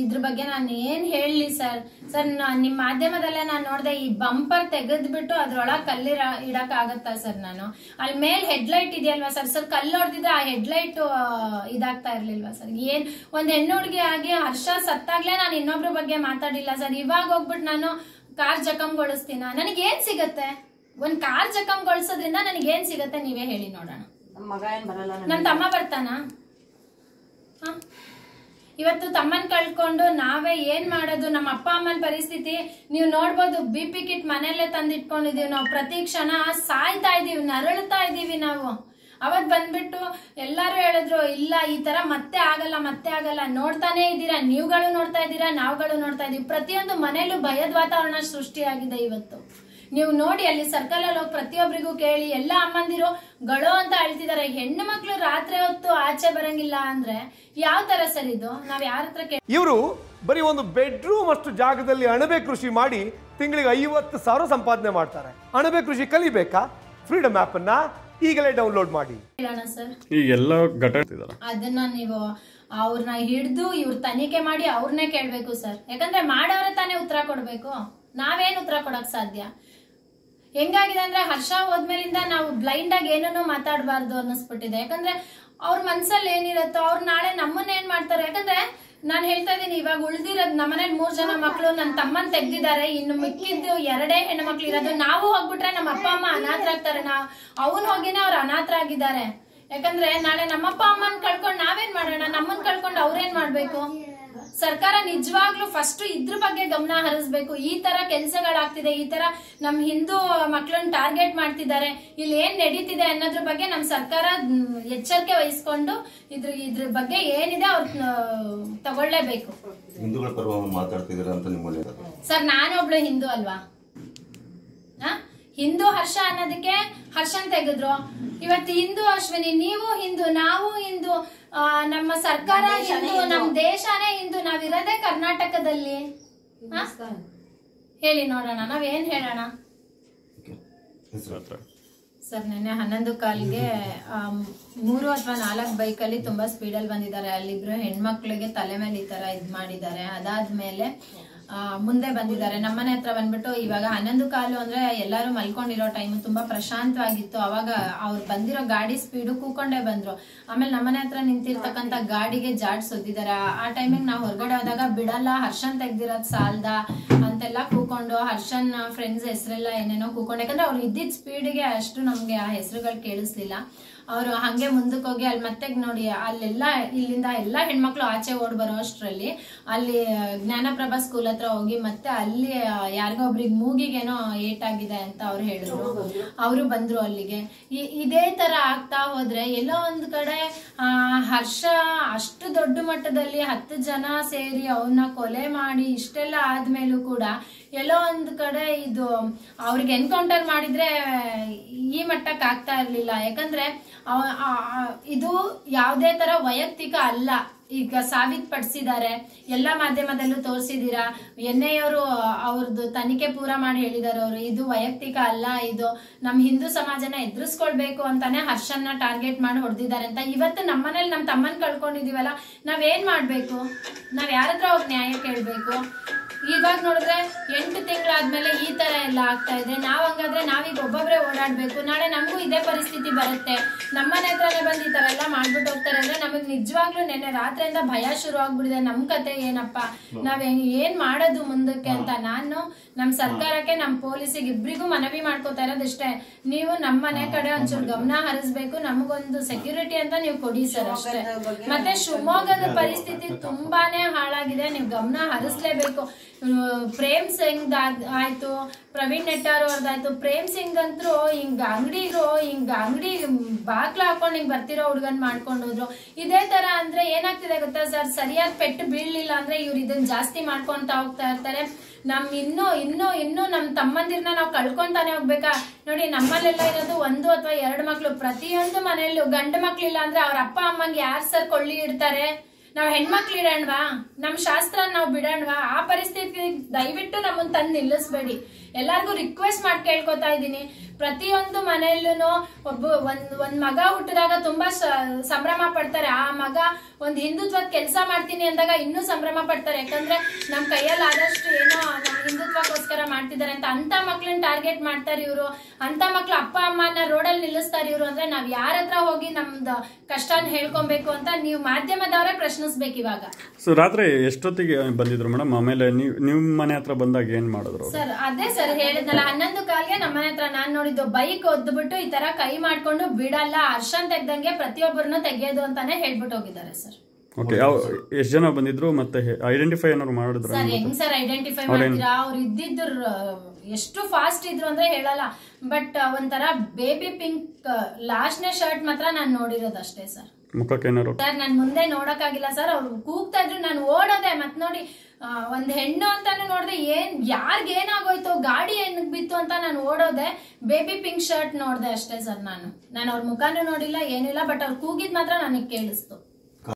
ಇದ್ರ ಬಗ್ಗೆ ನಾನು ಏನ್ ಹೇಳಲಿ ಸರ್. ಸರ್ ನಿಮ್ಮ ಮಾಧ್ಯಮದಲ್ಲೇ ನಾನು ನೋಡಿದೆ ಈ ಬಂಪರ್ ತೆಗೆದ್ಬಿಟ್ಟು ಅದ್ರೊಳಗೆ ಕಲ್ಲಿರ ಇಡಕ್ ಆಗತ್ತಾ ಸರ್ ನಾನು? ಅಲ್ಲಿ ಮೇಲ್ ಹೆಡ್ಲೈಟ್ ಇದೆಯಲ್ವಾ ಸರ್? ಸರ್ ಕಲ್ಲು ಹೊಡೆದಿದ್ರೆ ಆ ಹೆಡ್ಲೈಟ್ ಇದಾಗ್ತಾ ಇರ್ಲಿಲ್ವಾ ಸರ್? ಏನ್ ಒಂದ್ ಹೆಣ್ಣು ಹುಡುಗಿ ಆಗಿ ಹರ್ಷ ಸತ್ತಾಗ್ಲೇ ನಾನು ಇನ್ನೊಬ್ರ ಬಗ್ಗೆ ಮಾತಾಡಿಲ್ಲ ಸರ್. ಇವಾಗ ಹೋಗ್ಬಿಟ್ಟು ನಾನು ಕಾರ್ ಜಖಂಗೊಳಿಸ್ತೀನ? ನನಗೆ ಏನ್ ಸಿಗತ್ತೆ? ಒಂದ್ ಕಾರ್ ಜಖಂಗೊಳಿಸೋದ್ರಿಂದ ನನಗೆ ಏನ್ ಸಿಗತ್ತೆ ನೀವೇ ಹೇಳಿ ನೋಡೋಣ. ನನ್ ಮಗ ಏನ್ ಬರಲ್ಲ ನಮ್ ತಮ್ಮ ಬರ್ತಾನ? ಹ? ಇವತ್ತು ತಮ್ಮನ್ ಕಳ್ಕೊಂಡು ನಾವೇ ಏನ್ ಮಾಡೋದು? ನಮ್ಮ ಅಪ್ಪ ಅಮ್ಮನ ಪರಿಸ್ಥಿತಿ, ನೀವು ನೋಡ್ಬೋದು, ಬಿ ಪಿ ಕಿಟ್ ಮನೆಯಲ್ಲೇ ತಂದಿಟ್ಕೊಂಡಿದೀವಿ ನಾವು. ಪ್ರತಿ ಕ್ಷಣ ಸಾಯ್ತಾ ಇದೀವಿ, ನರಳ್ತಾ ಇದೀವಿ ನಾವು. ಅವತ್ ಬಂದ್ಬಿಟ್ಟು ಎಲ್ಲಾರು ಹೇಳಿದ್ರು, ಇಲ್ಲ, ಈ ತರ ಮತ್ತೆ ಆಗಲ್ಲ ಮತ್ತೆ ಆಗಲ್ಲ. ನೋಡ್ತಾನೆ ಇದ್ದೀರಾ? ನೀವುಗಳು ನೋಡ್ತಾ ಇದ್ದೀರಾ? ನಾವುಗಳು ನೋಡ್ತಾ ಇದೀವಿ. ಪ್ರತಿಯೊಂದು ಮನೆಯಲ್ಲೂ ಭಯದ ವಾತಾವರಣ ಸೃಷ್ಟಿಯಾಗಿದೆ ಇವತ್ತು. ನೀವು ನೋಡಿ ಅಲ್ಲಿ ಸರ್ಕಲ್ ಅಲ್ಲಿ ಹೋಗಿ ಪ್ರತಿಯೊಬ್ಬರಿಗೂ ಕೇಳಿ ಎಲ್ಲ ಅಮ್ಮಂದಿರು ಗಳೋ ಅಂತ ಅಳ್ತಿದಾರೆ ಹೆಣ್ಣು ಮಕ್ಕಳು ರಾತ್ರಿ ಹೊತ್ತು ಆಚೆ ಬರಂಗಿಲ್ಲ ಅಂದ್ರೆ ಯಾವ ತರ ಸರ್ ಇದು? ನಾವ್ ಯಾರ ಹತ್ರ ಕೇಳಿ ಇವರು ಬರೀ ಒಂದು ಬೆಡ್ರೂಮ್ ಅಷ್ಟು ಜಾಗದಲ್ಲಿ ಅಣಬೆ ಕೃಷಿ ಮಾಡಿ ತಿಂಗಳಿಗೆ ಐವತ್ತು ಸಾವಿರ ಸಂಪಾದನೆ ಮಾಡ್ತಾರೆ. ಅಣಬೆ ಕೃಷಿ ಕಲಿಬೇಕಾ? ಫ್ರೀಡಮ್ ಆಪ್ ಅನ್ನ ಈಗಲೇ ಡೌನ್ಲೋಡ್ ಮಾಡಿ. ಅದನ್ನ ನೀವು ಅವ್ರನ್ನ ಹಿಡಿದು ಇವ್ರ ತನಿಖೆ ಮಾಡಿ ಅವ್ರನ್ನೇ ಕೇಳ್ಬೇಕು ಸರ್. ಯಾಕಂದ್ರೆ ಮಾಡೋರೇ ತಾನೇ ಉತ್ತರ ಕೊಡ್ಬೇಕು. ನಾವೇನ್ ಉತ್ತರ ಕೊಡಕ್ ಸಾಧ್ಯ? ಹೆಂಗಾಗಿದೆ ಅಂದ್ರೆ ಹರ್ಷ ಹೋದ್ಮೇಲಿಂದ ನಾವು ಬ್ಲೈಂಡ್ ಆಗಿ ಏನನ್ನೂ ಮಾತಾಡಬಾರ್ದು ಅನ್ನಿಸ್ಬಿಟ್ಟಿದೆ. ಯಾಕಂದ್ರೆ ಅವ್ರ ಮನ್ಸಲ್ಲಿ ಏನಿರತ್ತೋ ಅವ್ರು ನಾಳೆ ನಮ್ಮನ್ನ ಏನ್ ಮಾಡ್ತಾರೆ? ಯಾಕಂದ್ರೆ ನಾನು ಹೇಳ್ತಾ ಇದ್ದೀನಿ, ಇವಾಗ ನಮ್ಮ ನಮ್ಮನೇಲಿ ಮೂರ್ ಜನ ಮಕ್ಕಳು ನನ್ನ ತಮ್ಮನ್ ತೆಗ್ದಿದ್ದಾರೆ. ಇನ್ನು ಮಿಕ್ಕಿದ್ದು ಎರಡೇ ಹೆಣ್ಣು ಮಕ್ಳು ಇರೋದು. ನಾವು ಹೋಗ್ಬಿಟ್ರೆ ನಮ್ಮ ಅಪ್ಪ, ಅಮ್ಮ ಅನಾಥರಾಗ್ತಾರೆ ನಾ ಅವನ್ ಹೋಗಿನೇ ಅವ್ರು ಅನಾಥರಾಗಿದ್ದಾರೆ ಯಾಕಂದ್ರೆ ನಾಳೆ ನಮ್ಮಪ್ಪ ಅಮ್ಮನ್ ಕಳ್ಕೊಂಡು ನಾವೇನ್ ಮಾಡೋಣ? ನಮ್ಮನ್ ಕಳ್ಕೊಂಡು ಅವ್ರೇನ್ ಮಾಡ್ಬೇಕು? ಸರ್ಕಾರ ನಿಜವಾಗ್ಲೂ ಫಸ್ಟ್ ಇದ್ರ ಬಗ್ಗೆ ಗಮನ ಹರಿಸ್ಬೇಕು ಈ ತರ ಕೆಲಸಗಳಾಗ್ತಿದೆ ಈ ತರ ನಮ್ ಹಿಂದೂ ಮಕ್ಕಳನ್ನ ಟಾರ್ಗೆಟ್ ಮಾಡ್ತಿದ್ದಾರೆ ಇಲ್ಲಿ ಏನ್ ನಡೀತಿದೆ ಅನ್ನೋದ್ರ ಬಗ್ಗೆ ನಮ್ ಸರ್ಕಾರ ಎಚ್ಚರಿಕೆ ವಹಿಸ್ಕೊಂಡು ಇದ್ರ ಇದ್ರ ಬಗ್ಗೆ ಏನಿದೆ ಅವ್ರ ತಗೊಳ್ಳೇಬೇಕು ಹಿಂದೂಗಳ ಪರವಾಗಿ ಮಾತಾಡ್ತಿದ್ದೀರಾ ಅಂತ. ಸರ್ ನಾನೊಬ್ಳು ಹಿಂದೂ ಅಲ್ವಾ? ಹಿಂದೂ ಹರ್ಷ ಅನ್ನೋದಕ್ಕೆ ಹರ್ಷನ್ ತೆಗೆದ್ರು ಇವತ್ತು ಹಿಂದೂ ಅಶ್ವಿನಿ ನೀವು ಹಿಂದೂ ನಾವು ಹಿಂದೂ ಆ, ನಮ್ಮ ಸರ್ಕಾರ ಹಿಂದೂ ನಮ್ಮ ದೇಶನೇ ಹಿಂದೂ ನಾವಿರೋದೇ ಕರ್ನಾಟಕದಲ್ಲಿ. ಹೇಳಿ ನೋಡೋಣ ನಾವೇನ್ ಹೇಳೋಣ? ಸರ್ ನಿನ್ನೆ ಹನ್ನೊಂದು ಕಾಲ್ಗೆ ಮೂರು ಅಥವಾ ನಾಲ್ಕು ಬೈಕಲ್ಲಿ ತುಂಬಾ ಸ್ಪೀಡಲ್ಲಿ ಬಂದಿದ್ದಾರೆ. ಅಲ್ಲಿಬ್ರು ಹೆಣ್ಮಕ್ಳಿಗೆ ತಲೆ ಮೇಲೆ ಈ ತರ ಇದ್ ಮಾಡಿದ್ದಾರೆ. ಅದಾದ್ಮೇಲೆ ಮುಂದೆ ಬಂದಿದ್ದಾರೆ. ನಮ್ಮನೆ ಹತ್ರ ಬಂದ್ಬಿಟ್ಟು ಇವಾಗ ಹನ್ನೊಂದು ಕಾಲು ಅಂದ್ರೆ ಎಲ್ಲರೂ ಮಲ್ಕೊಂಡಿರೋ ಟೈಮ್ ತುಂಬಾ ಪ್ರಶಾಂತವಾಗಿತ್ತು. ಅವಾಗ ಅವ್ರು ಬಂದಿರೋ ಗಾಡಿ ಸ್ಪೀಡು ಕೂಕೊಂಡೆ ಬಂದ್ರು. ಆಮೇಲೆ ನಮ್ಮನೆ ಹತ್ರ ನಿಂತಿರ್ತಕ್ಕಂತ ಗಾಡಿಗೆ ಜಾಡ್ ಸುದ್ದಿದ್ದಾರೆ ಆ ಟೈಮಿಗೆ ನಾವು ಹೊರಗಡೆ ಹೋದಾಗ ಬಿಡಲ್ಲ, ಹರ್ಷನ್ ತೆಗ್ದಿರೋದ್ ಸಾಲ್ದ ಅಂತೆಲ್ಲ ಕೂಕೊಂಡು ಹರ್ಷನ್ ಫ್ರೆಂಡ್ಸ್ ಹೆಸರೆಲ್ಲ ಏನೇನೋ ಕೂಕೊಂಡು. ಯಾಕಂದ್ರೆ ಅವ್ರು ಇದ್ದಿದ್ದ ಸ್ಪೀಡ್ಗೆ ಅಷ್ಟು ನಮ್ಗೆ ಆ ಹೆಸರುಗಳು ಕೇಳಿಸ್ಲಿಲ್ಲ. ಅವರು ಹಂಗೆ ಮುಂದಕ್ಕೆ ಹೋಗಿ ಅಲ್ಲಿ ಮತ್ತೆ ನೋಡಿ, ಅಲ್ಲೆಲ್ಲ, ಇಲ್ಲಿಂದ ಎಲ್ಲಾ ಹೆಣ್ಮಕ್ಳು ಆಚೆ ಓಡ್ ಬರೋ ಅಷ್ಟರಲ್ಲಿ ಅಲ್ಲಿ ಜ್ಞಾನಪ್ರಭಾ ಸ್ಕೂಲ್ ಹತ್ರ ಹೋಗಿ ಮತ್ತೆ ಅಲ್ಲಿ ಯಾರಿಗೋ ಒಬ್ರಿಗೆ ಮೂಗಿಗೇನೋ ಏಟಾಗಿದೆ ಅಂತ ಅವ್ರು ಹೇಳಿದ್ರು. ಅವರು ಬಂದ್ರು ಅಲ್ಲಿಗೆ. ಇದೇ ತರ ಆಗ್ತಾ ಹೋದ್ರೆ ಎಲ್ಲೋ ಒಂದ್ ಕಡೆ ಹರ್ಷ ಅಷ್ಟು ದೊಡ್ಡ ಮಟ್ಟದಲ್ಲಿ ಹತ್ತು ಜನ ಸೇರಿ ಅವನ್ನ ಕೊಲೆ ಮಾಡಿ ಇಷ್ಟೆಲ್ಲ ಆದ್ಮೇಲೂ ಕೂಡ ಎಲ್ಲೋ ಒಂದ್ ಕಡೆ ಇದು, ಅವ್ರಿಗೆ ಎನ್ಕೌಂಟರ್ ಮಾಡಿದ್ರೆ ಈ ಮಟ್ಟಕ್ಕೆ ಆಗ್ತಾ ಇರ್ಲಿಲ್ಲ. ಯಾಕಂದ್ರೆ ಇದು ಯಾವುದೇ ತರ ವೈಯಕ್ತಿಕ ಅಲ್ಲ. ಈಗ ಸಾಬೀತ್ಪಡಿಸಿದ್ದಾರೆ ಎಲ್ಲ ಮಾಧ್ಯಮದಲ್ಲೂ ತೋರಿಸಿದೀರಾ. ಎನ್ ಅವರು ಅವ್ರದ್ದು ತನಿಖೆ ಪೂರ ಮಾಡಿ ಹೇಳಿದಾರೆ ಅವರು, ಇದು ವೈಯಕ್ತಿಕ ಅಲ್ಲ, ಇದು ನಮ್ಮ ಹಿಂದೂ ಸಮಾಜನ ಎದುರಿಸ್ಕೊಳ್ಬೇಕು ಅಂತಾನೆ ಹರ್ಷನ್ನ ಟಾರ್ಗೆಟ್ ಮಾಡಿ ಹೊಡೆದಿದ್ದಾರೆ ಅಂತ. ಇವತ್ತು ನಮ್ಮನೇಲಿ ನಮ್ಮ ತಮ್ಮನ್ ಕಳ್ಕೊಂಡಿದೀವಲ್ಲ, ನಾವೇನ್ ಮಾಡ್ಬೇಕು? ನಾವ್ ಯಾರತ್ರ ಅವ್ರ ನ್ಯಾಯ ಕೇಳ್ಬೇಕು? ಇವಾಗ ನೋಡಿದ್ರೆ ಎಂಟು ತಿಂಗಳಾದ್ಮೇಲೆ ಈ ತರ ಎಲ್ಲ ಆಗ್ತಾ ಇದೆ. ನಾವ್ ಹಂಗಾದ್ರೆ ನಾವೀಗ ಒಬ್ಬೊಬ್ರೆ ಓಡಾಡ್ಬೇಕು. ನಾಳೆ ನಮಗೂ ಇದೇ ಪರಿಸ್ಥಿತಿ ಬರುತ್ತೆ. ನಮ್ಮನೆ ಹತ್ರನೇ ಬಂದು ಈ ತರ ಎಲ್ಲ ಮಾಡ್ಬಿಟ್ಟು ಹೋಗ್ತಾರೆ ಅಂದ್ರೆ ನಮಗ್ ನಿಜವಾಗ್ಲೂ ನೆನ್ನೆ ರಾತ್ರಿಯಿಂದ ಭಯ ಶುರು ಆಗ್ಬಿಡಿದೆ. ನಮ್ ಕತೆ ಏನಪ್ಪ? ನಾವ್ ಏನ್ ಮಾಡೋದು ಮುಂದಕ್ಕೆ ಅಂತ. ನಾನು ನಮ್ ಸರ್ಕಾರಕ್ಕೆ ನಮ್ ಪೊಲೀಸಿಗೆ ಇಬ್ರಿಗೂ ಮನವಿ ಮಾಡ್ಕೋತಾ ಇರೋದಿಷ್ಟೇ ನೀವು ನಮ್ಮ ಮನೆ ಕಡೆ ಒಂಚೂರು ಗಮನ ಹರಿಸ್ಬೇಕು. ನಮಗೊಂದು ಸೆಕ್ಯೂರಿಟಿ ಅಂತ ನೀವು ಕೊಡಿ ಸರ್ ಅಷ್ಟೇ. ಮತ್ತೆ ಶಿವಮೊಗ್ಗದ ಪರಿಸ್ಥಿತಿ ತುಂಬಾನೇ ಹಾಳಾಗಿದೆ. ನೀವು ಗಮನ ಹರಿಸ್ಲೇಬೇಕು. ಪ್ರೇಮ್ ಸಿಂಗ್ ಆಯ್ತು, ಪ್ರವೀಣ್ ನೆಟ್ಟಾರ್ ಅವ್ರದ್ದಾಯ್ತು ಪ್ರೇಮ್ ಸಿಂಗ್ ಅಂತೂ ಹಿಂಗ ಅಂಗಡಿರು ಹಿಂಗ ಅಂಗಡಿ ಬಾಗ್ಲ ಹಾಕೊಂಡು ಹಿಂಗ್ ಬರ್ತಿರೋ ಹುಡ್ಗನ್ ಮಾಡ್ಕೊಂಡು ಹೋದ್ರು. ಇದೇ ತರ ಅಂದ್ರೆ ಏನಾಗ್ತಿದೆ ಗೊತ್ತಾ ಸರ್? ಸರಿಯಾದ ಪೆಟ್ಟು ಬೀಳ್ಲಿಲ್ಲ ಅಂದ್ರೆ ಇವ್ರು ಇದನ್ನ ಜಾಸ್ತಿ ಮಾಡ್ಕೊಂತ ಹೋಗ್ತಾ ಇರ್ತಾರೆ. ನಮ್ ಇನ್ನೂ ಇನ್ನೂ ಇನ್ನೂ ನಮ್ ತಮ್ಮಂದಿರ್ನ ನಾವು ಕಳ್ಕೊಂತಾನೆ ಹೋಗ್ಬೇಕಾ? ನೋಡಿ, ನಮ್ಮಲ್ಲೆಲ್ಲ ಇರೋದು ಒಂದು ಅಥವಾ ಎರಡು ಮಕ್ಳು. ಪ್ರತಿಯೊಂದು ಮನೆಯಲ್ಲೂ ಗಂಡು ಮಕ್ಳಿಲ್ಲ ಅಂದ್ರೆ ಅವ್ರ ಅಪ್ಪ, ಅಮ್ಮಂಗೆ ಯಾರ್ ಸರ್ ಕೊಳ್ಳಿ ಇಡ್ತಾರೆ? ನಾವ್ ಹೆಣ್ಮಕ್ಳು ಇಡಣ್ವಾ ನಮ್ ಶಾಸ್ತ್ರ ನಾವು ಬಿಡಣ್ವಾ, ಆ ಪರಿಸ್ಥಿತಿ ದಯವಿಟ್ಟು ನಮ್ಮನ್ನು ತಂದು ನಿಲ್ಲಿಸ್ಬೇಡಿ. ಎಲ್ಲಾರ್ಗು ರಿಕ್ವೆಸ್ಟ್ ಮಾಡಿ ಕೇಳ್ಕೊತಾ ಇದೀನಿ ಪ್ರತಿಯೊಂದು ಮನೆಯಲ್ಲೂ ಒಬ್ಬ ಒಂದ್ ಒಂದ್ ಮಗ ಹುಟ್ಟಿದಾಗ ತುಂಬಾ ಸಂಭ್ರಮ ಪಡ್ತಾರೆ. ಆ ಮಗ ಒಂದು ಹಿಂದುತ್ವದ ಕೆಲಸ ಮಾಡ್ತೀನಿ ಅಂದಾಗ ಇನ್ನೂ ಸಂಭ್ರಮ ಪಡ್ತಾರೆ. ಯಾಕಂದ್ರೆ ನಮ್ಮ ಕೈಯಲ್ಲಿ ಆದಷ್ಟು ಏನೋ ಮಾಡ್ತಿದ್ದಾರೆ ಅಂತ ಅಂತ ಮಕ್ಳನ್ನ ಟಾರ್ಗೆಟ್ ಮಾಡ್ತಾರೆ ಇವರು ಅಂತ ಮಕ್ಳು ಅಪ್ಪ ಅಮ್ಮನ ರೋಡಲ್ಲಿ ನಿಲ್ಲಿಸ್ತಾರೆ ಇವರು ಅಂದ್ರೆ ನಾವ್ ಯಾರ ಹತ್ರ ಹೋಗಿ ನಮ್ದು ಕಷ್ಟನ ಹೇಳ್ಕೊಬೇಕು ಅಂತ ನೀವು ಮಾಧ್ಯಮದವರೇ ಪ್ರಶ್ನಿಸ್ಬೇಕು ಇವಾಗ. ಸೊ ರಾತ್ರಿ ಎಷ್ಟೊತ್ತಿಗೆ ಬಂದಿದ್ರು ಮೇಡಮ್? ಆಮೇಲೆ ನೀವು ನಿಮ್ಮ ಮನೆ ಹತ್ರ ಬಂದಾಗ ಏನ್ ಮಾಡಿದ್ರು? ಸರ್ ಅದೇ ಸರ್ ಹೇಳಿದ್ನಲ್ಲ ಹನ್ನೊಂದು ಕಾಲ್ಗೆ ನಮ್ಮನೆ ಹತ್ರ ನಾನ್ ನೋಡಿದ್ದು ಬೈಕ್ ಒದ್ಬಿಟ್ಟು ಈ ತರ ಕೈ ಮಾಡ್ಕೊಂಡು ಬಿಡಲ್ಲ ಹರ್ಷನ್ ತೆಗ್ದಂಗೆ ಪ್ರತಿಯೊಬ್ಬರನ್ನು ತೆಗೆಯೋದು ಅಂತಾನೆ ಹೇಳ್ಬಿಟ್ಟು ಹೋಗಿದ್ದಾರೆ ಸರ್. ಓಕೆ ಯಾವ ಎಷ್ಟು ಜನ ಬಂದಿದ್ರು ಮತ್ತೆ ಐಡೆಂಟಿಫೈ ಏನಾದ್ರು ಮಾಡಿದ್ರು ಸರ್ ಹೆಂಗ್ ಸರ್ ಐಡೆಂಟಿಫೈ ಮಾಡ್ತೀರಾ? ಅವ್ರು ಇದ್ದಿದ್ರು ಎಷ್ಟು ಫಾಸ್ಟ್ ಇದ್ರು ಅಂದ್ರೆ ಹೇಳಲ್ಲ. ಬಟ್ ಒಂಥರ ಬೇಬಿ ಪಿಂಕ್ ಲಾಸ್ಟ್ನೇ ಶರ್ಟ್ ಮಾತ್ರ ನಾನು ನೋಡಿರೋದು ಅಷ್ಟೇ ಸರ್. ಮುಖಕ್ಕೆ ಏನಾರು ಸರ್ ನಾನು ಮುಂದೆ ನೋಡಕ್ಕಾಗಿಲ್ಲ ಸರ್. ಅವ್ರು ಕೂಗ್ತಾ ಇದ್ರು ನಾನು ಓಡೋದೆ. ಮತ್ ನೋಡಿ ಒಂದ್ ಹೆಣ್ಣು ಅಂತಾನು ನೋಡ್ದೆ. ಏನ್ ಯಾರ್ಗ್ ಏನಾಗೋಯ್ತು? ಗಾಡಿ ಏನಕ್ ಬಿತ್ತು ಅಂತ ನಾನು ಓಡೋದೆ. ಬೇಬಿ ಪಿಂಕ್ ಶರ್ಟ್ ನೋಡಿದೆ ಅಷ್ಟೇ ಸರ್ ನಾನು. ನಾನು ಅವ್ರ ಮುಖಾನು ನೋಡಿಲ್ಲ ಏನಿಲ್ಲ ಬಟ್ ಅವ್ರು ಕೂಗಿದ್ ಮಾತ್ರ ನನಗೆ ಕೇಳಿಸ್ತು.